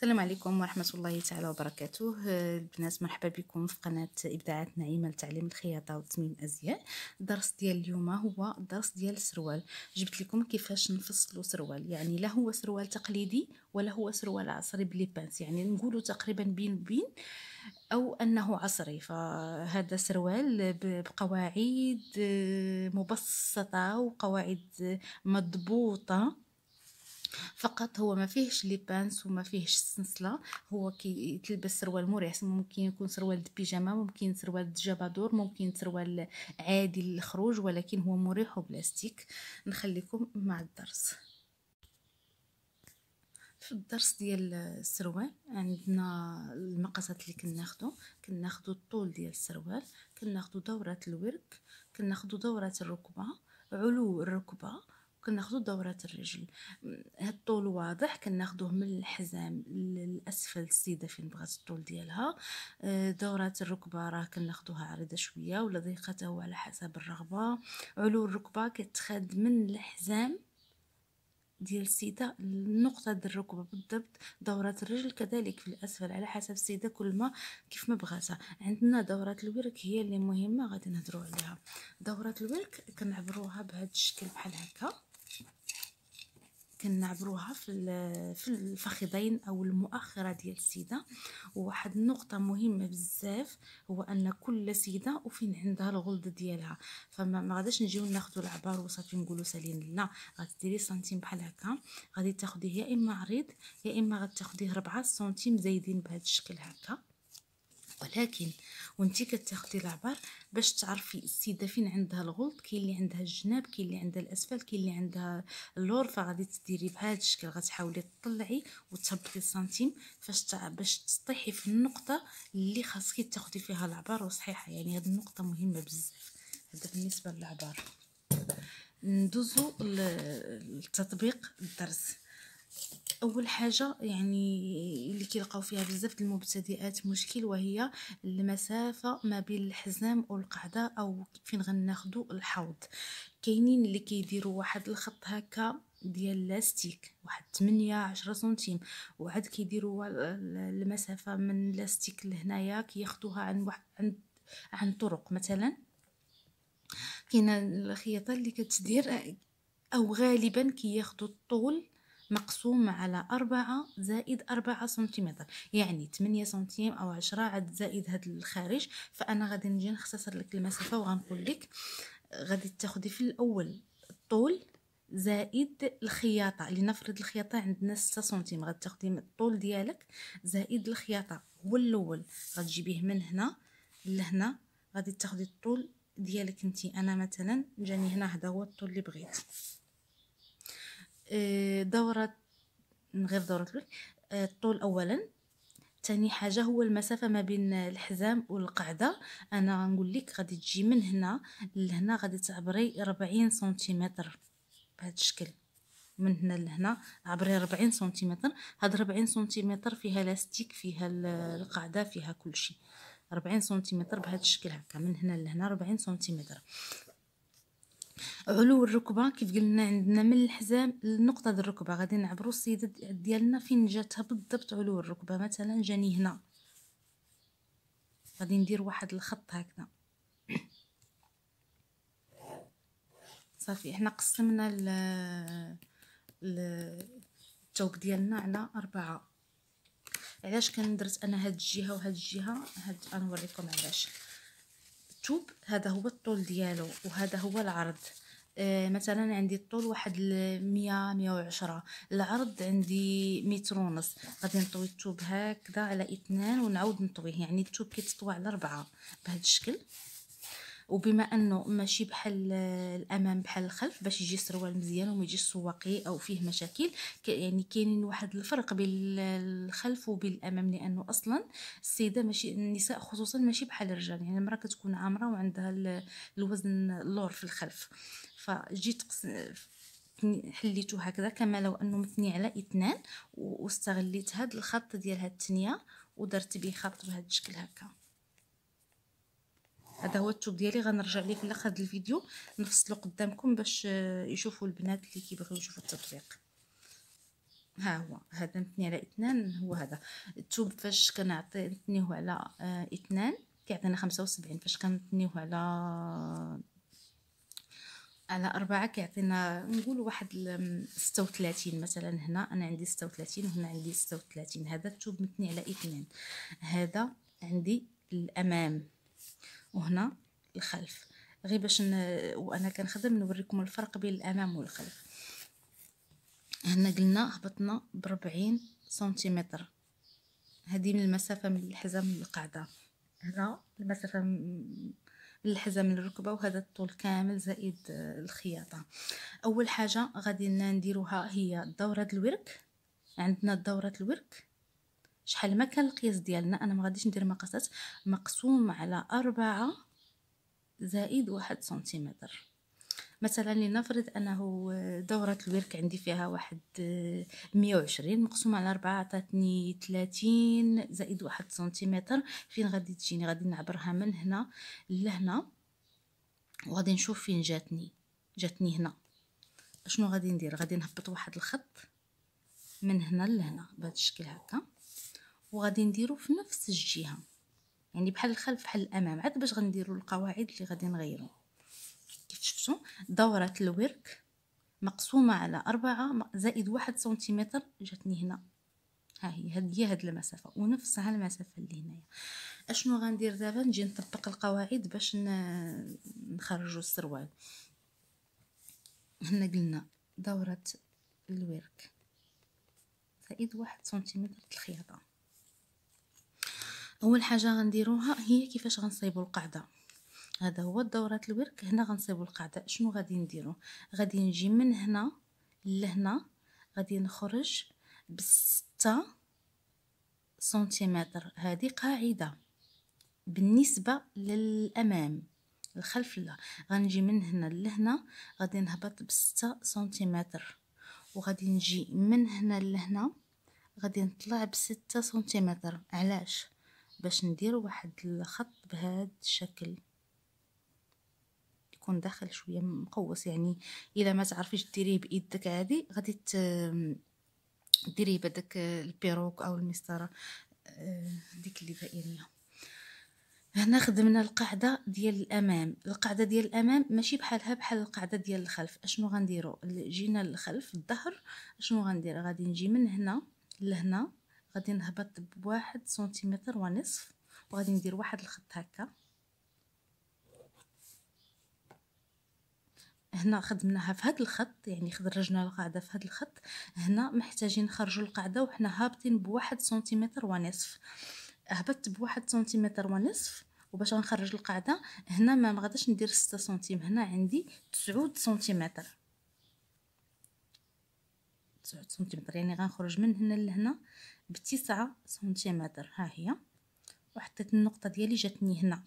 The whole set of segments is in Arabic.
السلام عليكم ورحمة الله تعالى وبركاته. البنات مرحبا بكم في قناة إبداعات نعيمة لتعليم الخياطة وتصميم الأزياء. الدرس ديال اليوم هو الدرس ديال السروال جبت لكم كيفاش نفصلوا سروال. يعني لا هو سروال تقليدي ولا هو سروال عصري بلي بانس. يعني نقولوا تقريبا بين بين أو أنه عصري. فهذا سروال بقواعد مبسطة وقواعد مضبوطة. فقط هو ما فيهش les pinces وما فيهش السنسله هو كي تلبس سروال مريح ممكن يكون سروال بيجاما ممكن سروال جبادور ممكن سروال عادي للخروج ولكن هو مريح وبلاستيك نخليكم مع الدرس. في الدرس ديال السروال عندنا المقاسات اللي كناخدو. كناخدو الطول ديال السروال كناخدو دورة الورك كناخدو دورة الركبة علو الركبة كناخدو دورة الرجل. هاد الطول واضح كناخدوه من الحزام للأسفل السيدة فين بغات الطول ديالها. آه، دورة الركبة راه كناخدوها عريضة شوية ولا ضيقه هو على حسب الرغبة. علو الركبة كتخاد من الحزام ديال السيدة النقطة ديال الركبة بالضبط. دوره الرجل كذلك في الأسفل على حسب السيدة كل ما كيف ما بغاتها. عندنا دوره الورك هي اللي مهمة غادي نهضروا عليها. دوره الورك كنعبروها بهذا الشكل بحال هكا. كنعبروها في في الفخذين أو المؤخرة ديال السيدة. وواحد النقطة مهمة بزاف هو أن كل سيدة وفين عندها الغلظ ديالها. فما ما غاديش نجيو ناخذوا العبار وصافي نقولوا سالين لا غادي ديري سنتيم بحال هكا. غادي تاخديه يا إما عريض يا إما غتاخديه 4 سنتيم زايدين بهذا الشكل هكا. ولكن وانتي كتاخدي العبار باش تعرفي السيدة فين عندها الغلط كاين اللي عندها الجناب كاين اللي عندها الأسفل كاين اللي عندها اللور فغادي تديري بهذا الشكل غتحاولي تطلعي وتهبطي السنتيم فاش. باش تطيحي في النقطة اللي خاصك تاخدي فيها العبار وصحيحة يعني هذه النقطة مهمة بزاف هذا بالنسبة للعبار ندوزو لتطبيق الدرس أول حاجة يعني اللي كيلقاو فيها بزاف المبتدئات مشكل وهي المسافة ما بين الحزام والقعدة أو فين غناخدو الحوض. كاينين اللي كيديروا واحد الخط هكا ديال لاستيك واحد 8 10 سنتيم وعاد كيديروا المسافة من لاستيك لهنايا كياخدوها عن واحد عن عن طرق مثلا. كاينة الخياطة اللي كتدير أو غالبا كياخدوا الطول مقسوم على أربعة زائد أربعة سنتيمتر. يعني تمنية سنتيم أو عشرة عاد زائد هاد الخارج. فأنا غادي نجي نختصر لك المسافة وغنقول لك غادي تاخدي في الأول الطول زائد الخياطة. لنفرض الخياطة عندنا ستة سنتيم غادي تاخدي الطول ديالك زائد الخياطة. هو الأول غتجيبيه من هنا لهنا غادي تاخدي الطول ديالك انتي. أنا مثلا جاني هنا هذا هو الطول اللي بغيت. دورة من غير دورة آه، الطول أولا. تاني حاجة هو المسافة ما بين الحزام والقعدة. أنا نقول لك غادي تجي من هنا لهنا غادي تعبري ربعين سنتيمتر بهذا الشكل. من هنا لهنا عبري ربعين سنتيمتر. هاد ربعين سنتيمتر فيها لاستيك فيها القعدة فيها كل شيء ربعين سنتيمتر بهذا الشكل هكا. من هنا لهنا ربعين سنتيمتر. علو الركبة كيف قلنا عندنا من الحزام لنقطه الركبة غادي نعبروا السيده ديالنا فين جاتها بالضبط علو الركبة مثلا جاني هنا. غادي ندير واحد الخط هكذا. صافي إحنا قسمنا الثوب ديالنا على أربعة. علاش كندرت أنا هاد الجهة وهاد الجهة؟ هاد غنوريكم علاش. الثوب هذا هو الطول ديالو وهذا هو العرض. آه مثلا عندي الطول واحد مية مية وعشرة. العرض عندي متر ونص. غادي نطوي الثوب هكذا على اثنان ونعاود نطويه يعني الثوب كيتطوى على ربعة. بهذا الشكل وبما أنه ماشي بحال الأمام بحال الخلف باش يجي السروال مزيان وما يجيش سواقي أو فيه مشاكل يعني كاينين واحد الفرق بين الخلف وبين الأمام لأنه أصلا السيدة ماشي النساء خصوصا ماشي بحال الرجال يعني المرأة كتكون عامرة وعندها الوزن اللور في الخلف. فجيت حليته هكذا كما لو أنه مثني على إثنان واستغليت هذا الخط ديال هاد التنية ودرت به خط بهذا الشكل هكا. هذا هو التوب ديالي غنرجع ليه في الآخر الفيديو. نفصلو قدامكم باش يشوفوا البنات اللي كيبغيو يشوفوا التطبيق. ها هو هذا متني على اثنان هو هذا. التوب فاش كنعطي نتنيوه على اثنان كيعطينا خمسة وسبعين. فاش كنتنيوه على على أربعة كيعطينا نقول واحد ستة وثلاثين مثلا هنا. أنا عندي ستة وثلاثين وهنا عندي ستة وثلاثين. هذا التوب متني على اثنان هذا عندي الأمام. وهنا الخلف. غير باش ن... وأنا كنخدم نوريكم الفرق بين الامام والخلف. هنا قلنا هبطنا بربعين سنتيمتر. هذه من المسافة من الحزام للقاعده هنا المسافة من الحزام للركبة وهذا الطول كامل زائد الخياطة. أول حاجة غادي نديروها هي دورة الورك. عندنا دورة الورك. شحال ما كان القياس ديالنا أنا ما غاديش ندير مقاسات مقسوم على أربعة زائد واحد سنتيمتر. مثلا لنفرض أنه دورة الورك عندي فيها واحد مية وعشرين مقسوم على أربعة عطاتني تلاتين زائد واحد سنتيمتر. فين غادي تجيني؟ غادي نعبرها من هنا لهنا. وغادي نشوف فين جاتني جاتني هنا. شنو غادي ندير؟ غادي نهبط واحد الخط من هنا لهنا بهذا الشكل هكا. وغادي نديرو في نفس الجهة. يعني بحال الخلف بحال الأمام. عاد باش غنديروا القواعد اللي غادي نغيرو. كيف شفتوا دورة الورك مقسومة على أربعة زائد واحد سنتيمتر جاتني هنا. ها هي هاد هي هاد المسافة ونفسها المسافة اللي هنايا. أشنو غندير دابا؟ نجي نطبق القواعد باش نخرجوا السروال. هنا قلنا دورة الورك. زائد واحد سنتيمتر الخياطة. أول حاجة غنديروها هي كيفاش غنصايبوا القاعده هذا هو دورة الورك هنا غنصايبوا القاعده شنو غادي نديرو؟ غادي نجي من هنا لهنا غادي نخرج بستة سنتيمتر. هذه قاعدة بالنسبة للأمام الخلف لا. غنجي من هنا لهنا غادي نهبط بستة سنتيمتر. وغادي نجي من هنا لهنا غادي نطلع بستة سنتيمتر. علاش؟ باش ندير واحد الخط بهذا الشكل. يكون داخل شوية مقوس يعني الا ما تعرفيش ديريه بإيدك عادي غادي ديريه بداك البيروك أو المسطرة آه، ديك اللي دائريه هنا خدمنا القاعدة ديال الأمام. القاعدة ديال الأمام ماشي بحالها بحال القاعدة ديال الخلف. أشنو غنديروا جينا للخلف الظهر أشنو غندير؟ غادي نجي من هنا لهنا. غادي نهبط بواحد سنتيمتر ونصف وغادي ندير واحد الخط هكا. هنا خدمناها في هذا الخط يعني خرجنا القاعدة في هذا الخط. هنا محتاجين نخرجوا القاعدة وحنا هابطين بواحد سنتيمتر ونصف. هبطت بواحد سنتيمتر ونصف وباش غنخرج القاعدة هنا ما غاديش ندير ستة سنتيم هنا عندي تسعود سنتيمتر. تسعود سنتيمتر يعني غنخرج من هنا لهنا. بتسعة سنتيمتر. ها هي. وحطيت النقطة ديالي جاتني هنا.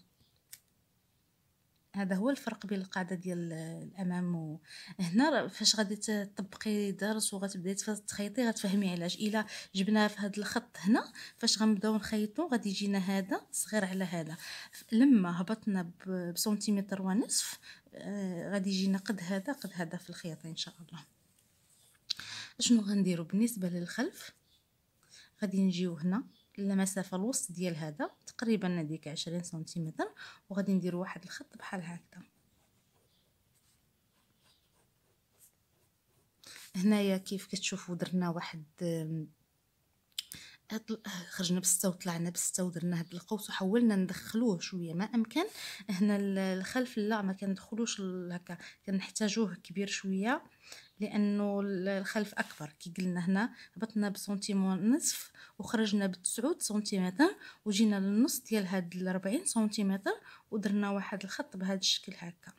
هذا هو الفرق بين القاعدة ديال الأمام و هنا. فاش غادي تطبقي درس وغتبداي تخيطي غتفهمي علاش. إلا جبناها في هذا الخط هنا فاش غنبداو نخيطو غادي يجينا هذا صغير على هذا. لما هبطنا بسنتيمتر ونصف آه غادي يجينا قد هذا قد هذا في الخياطة إن شاء الله. شنو غنديرو بالنسبة للخلف؟ غادي نجيو هنا المسافه الوسط ديال هذا تقريبا هذيك عشرين سنتيمتر وغادي ندير واحد الخط بحال هكذا. هنايا كيف كتشوفوا درنا واحد خرجنا بستة وطلعنا بستة ودرنا هاد القوس وحاولنا ندخلوه شوية. ما أمكن. هنا الخلف لا ما كندخلوش هكا كنحتاجوه كبير شوية. لأنه الخلف أكبر. كي قلنا هنا هبطنا بسنتيم ونصف وخرجنا بتسعود سنتيمتر وجينا للنص ديال هاد الربعين سنتيمتر ودرنا واحد الخط بهذا الشكل هكا.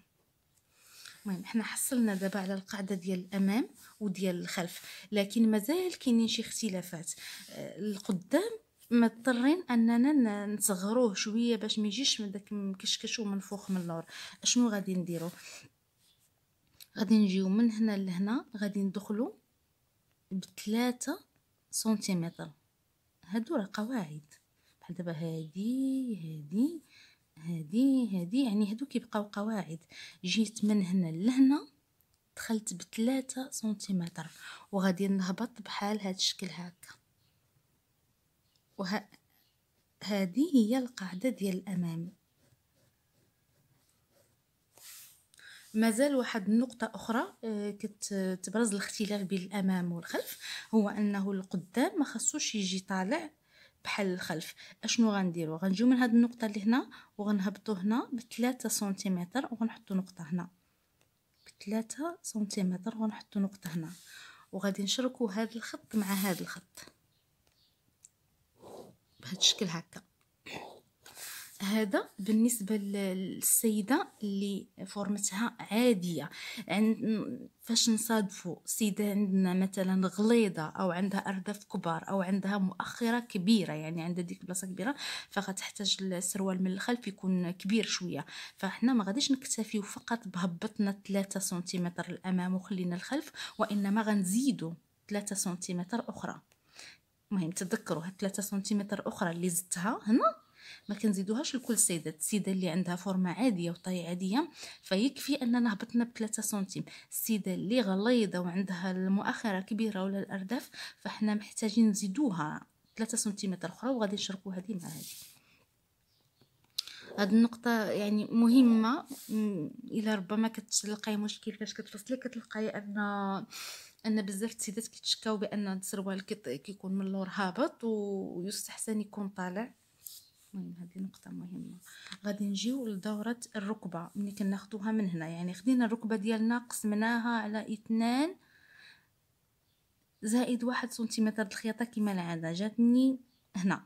المهم حنا حصلنا دابا على القاعدة ديال الأمام وديال الخلف لكن مازال كاينين شي اختلافات. آه، القدام مضطرين أننا نصغروه شوية باش ما يجيش من داك مكشكش ومنفوخ من اللور أشنو غادي نديرو؟ غادي نجيو من هنا لهنا غادي ندخلو بثلاثة سنتيمتر. هادو راه قواعد. بحال دابا هادي هادي هادي هادي يعني هادو كيبقاو قواعد. جيت من هنا لهنا دخلت بثلاثة سنتيمتر. وغادي نهبط بحال هاد الشكل هكا. وه هذه هي القاعدة ديال الأمامي مازال واحد النقطة أخرى آه، كتبرز الاختلاف بين الأمام والخلف هو أنه القدام ما خصوش يجي طالع بحال الخلف. أشنو غنديرو؟ غنجيو من هاد النقطة اللي هنا وغنهبطو هنا بثلاثة سنتيمتر وغنحطو نقطة هنا. بثلاثة سنتيمتر وغنحطو نقطة هنا. وغادي نشركو هاد الخط مع هاد الخط. بهذا الشكل هكا. هذا بالنسبة للسيدة اللي فورمتها عادية. عند فاش نصادفوا سيدة عندنا مثلا غليظة أو عندها أرداف كبار أو عندها مؤخرة كبيرة يعني عندها ديك البلاصة كبيرة فغتحتاج السروال من الخلف يكون كبير شوية. فاحنا ما غاديش نكتفيو فقط بهبطنا 3 سنتيمتر الأمام وخلينا الخلف وإنما غنزيدو 3 سنتيمتر أخرى. المهم تذكروا هاد 3 سنتيمتر أخرى اللي زدتها هنا ما كنزيدوهاش لكل سيدة السيدة اللي عندها فورمة عادية وطي عادية فيكفي أننا هبطنا بثلاثة سنتيم. السيدة اللي غليظة وعندها المؤخرة كبيرة ولا الأرداف فإحنا محتاجين نزيدوها ثلاثة سنتيمتر أخرى وغادي نشركو هذه مع هذه هاد النقطة يعني مهمة إلى ربما كتلقاي مشكل فاش كتفصلي كتلقاي أن أن بزاف السيدات كيتشكاو بأن السروال كيكون من اللور هابط ويستحسن يكون طالع. المهم هذه نقطة مهمة. غادي نجيو لدورة الركبة ملي كناخذوها من هنا. يعني خدينا الركبة ديالنا قسمناها على اثنان زائد واحد سنتيمتر الخياطة كما العادة. جاتني هنا.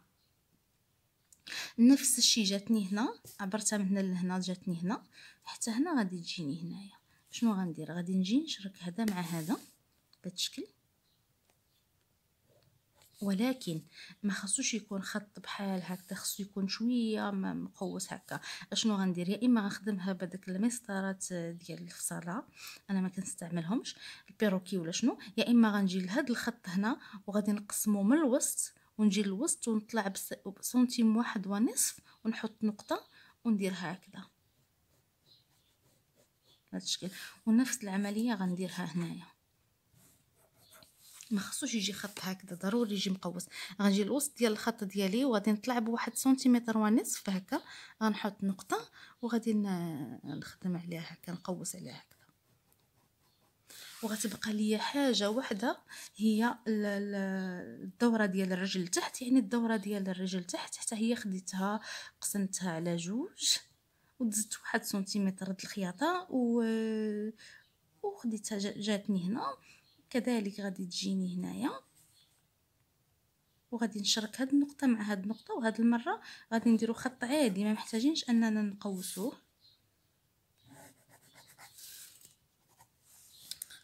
نفس الشيء جاتني هنا عبرتها من هنا لهنا جاتني هنا. حتى هنا غادي تجيني هنايا. شنو غندير؟ غادي نجي نشرك هذا مع هذا بهذا الشكل. ولكن ما خصوش يكون خط بحال هكا خصو يكون شوية مقوس هكا. أشنو غندير؟ يا إما غنخدمها بداك المسطرات ديال الفصالة أنا ما كنستعملهمش. البيروكي ولا شنو؟ يا إما غنجي لهاد الخط هنا وغادي نقسمو من الوسط ونجي للوسط ونطلع بسنتيم واحد ونصف ونحط نقطة ونديرها هكذا. بهذا الشكل. ونفس العملية غنديرها هنايا. ما خصوش يجي خط هكذا ضروري يجي مقوس. غنجي الوسط ديال الخط ديالي وغادي نطلع بواحد سنتيمتر ونصف هكا. غنحط نقطة وغادي نخدم عليها هكا نقوس عليها هكذا. وغتبقى ليا حاجة واحدة هي الدورة ديال الرجل تحت يعني الدورة ديال الرجل تحت حتى هي خديتها قسمتها على جوج ودزت واحد سنتيمتر د الخياطة و وخديتها جاتني هنا. كذلك غادي تجيني هنايا. وغادي نشرك هاد النقطة مع هاد النقطة وهاد المرة غادي نديرو خط عادي ما محتاجينش أننا نقوسوه.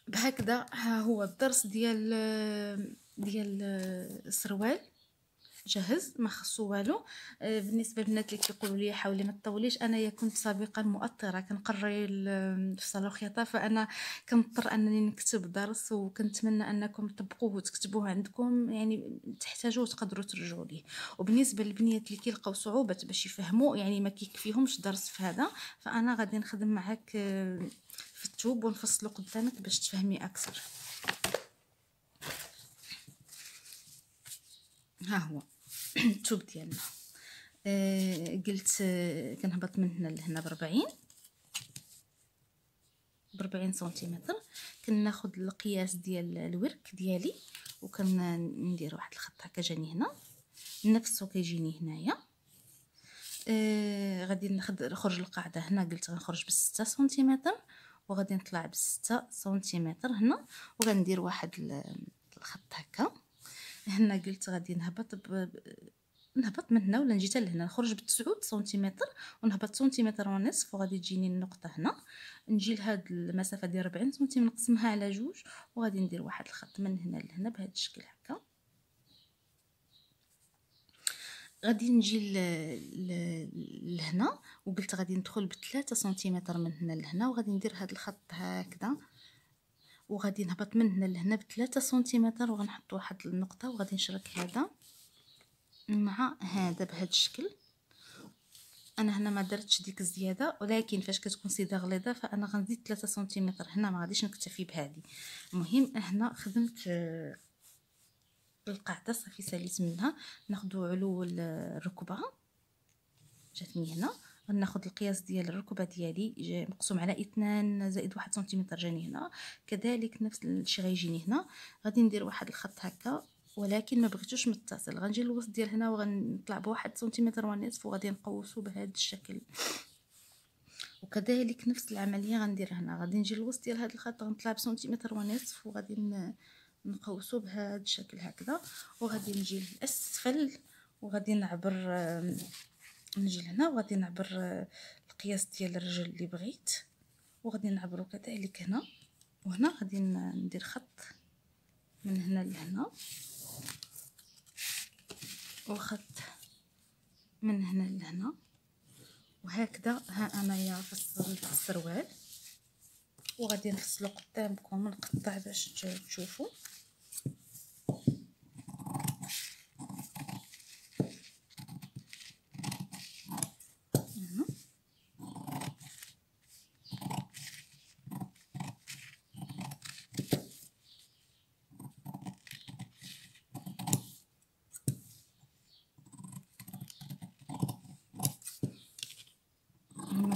بهكذا ها هو الدرس ديال ديال السروال جاهز ما خصو والو. آه، بالنسبة للبنات اللي كيقولوا لي حاولي ما تطوليش انايا كنت سابقا مؤطرة كنقري في صالون الخياطة فأنا كنضطر أنني نكتب درس وكنتمنى أنكم تطبقوه وتكتبوه عندكم يعني تحتاجوه تقدروا ترجعوا ليه. وبالنسبة للبنيات اللي كيلقاو صعوبه باش يفهموا يعني ما كيكفيهمش درس في هذا فأنا غادي نخدم معاك آه، في التوب ونفصلو قدامك باش تفهمي أكثر. ها هو. التوب ديالنا. آه قلت آه كنهبط من هنا لهنا بربعين بربعين سنتيمتر. كناخد القياس ديال الورك ديالي وكندير واحد الخط هكا جاني هنا. نفسه كيجيني هنايا. آه غادي نخرج القاعدة هنا. قلت غنخرج بستة سنتيمتر وغادي نطلع بستة سنتيمتر هنا. وغندير واحد الخط هكا. هنا قلت غادي نهبط ب... نهبط من هنا ولا نجي حتى لهنا؟ نخرج بتسعود سنتيمتر ونهبط سنتيمتر ونصف وغادي تجيني النقطة هنا. نجي لهاد المسافة ديال 40 سنتيمتر نقسمها على جوج وغادي ندير واحد الخط من هنا لهنا بهذا الشكل هكا. غادي نجي لهنا وقلت غادي ندخل بثلاثة سنتيمتر من هنا لهنا وغادي ندير هاد الخط هكذا. وغادي نهبط من هنا لهنا بثلاثة سنتيمتر وغنحط واحد النقطة وغادي نشرك هذا مع هذا بهذا الشكل. أنا هنا ما درتش ديك الزيادة ولكن فاش كتكون سيده غليظه فأنا غنزيد 3 سنتيمتر هنا ما غاديش نكتفي بهذه المهم هنا خدمت آه، القاعدة صافي ساليت منها. ناخذ علو الركبة. جاتني هنا. غناخذ القياس ديال الركبة ديالي مقسوم على اثنان زائد واحد سنتيمتر جاني هنا. كذلك نفس الشيء غيجيني هنا. غادي ندير واحد الخط هكا ولكن ما بغيتوش متصل. غنجي الوسط ديال هنا وغنطلع بواحد سنتيمتر ونصف وغادي نقوسو بهذا الشكل. وكذلك نفس العملية غندير هنا. غادي نجي الوسط ديال هذا الخط غنطلع بسنتيمتر ونصف وغادي نقوسو بهذا الشكل هكذا. وغادي نجي للأسفل وغادي نعبر نجي لهنا وغادي نعبر القياس ديال الرجل اللي بغيت وغادي نعبرو كذلك هنا. وهنا غادي ندير خط من هنا لهنا. وخط من هنا لهنا. وهكذا ها أنايا فصلت السروال. وغادي نفصلو قدامكم نقطع باش تشوفوا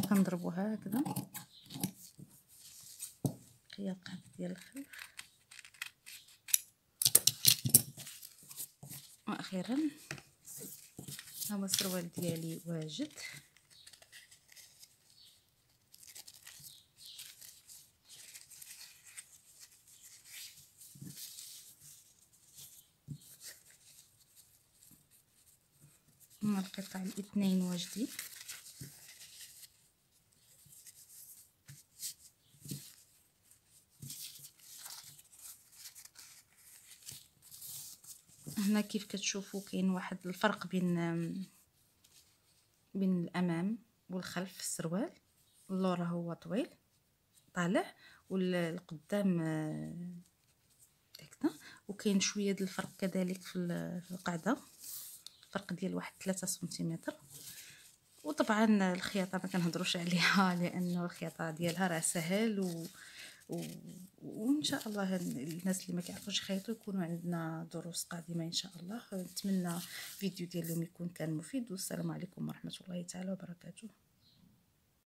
كنضربوها هكذا هي القاعدة ديال الخلف وأخيرا ها هو السروال ديالي واجد. هما القطع الاثنين واجدين هنا كيف كتشوفوا كاين واحد الفرق بين بين الأمام والخلف في السروال. اللور هو طويل طالع والقدام هكذا. وكاين شوية ديال الفرق كذلك في القاعدة. فرق ديال واحد 3 سنتيمتر. وطبعا الخياطة ما كنهضروش عليها لأنه الخياطة ديالها راه سهل و وإن شاء الله الناس اللي ما كيعرفوش يخيطوا يكونوا عندنا دروس قادمة إن شاء الله. نتمنى فيديو ديال اليوم يكون كان مفيد والسلام عليكم ورحمة الله تعالى وبركاته.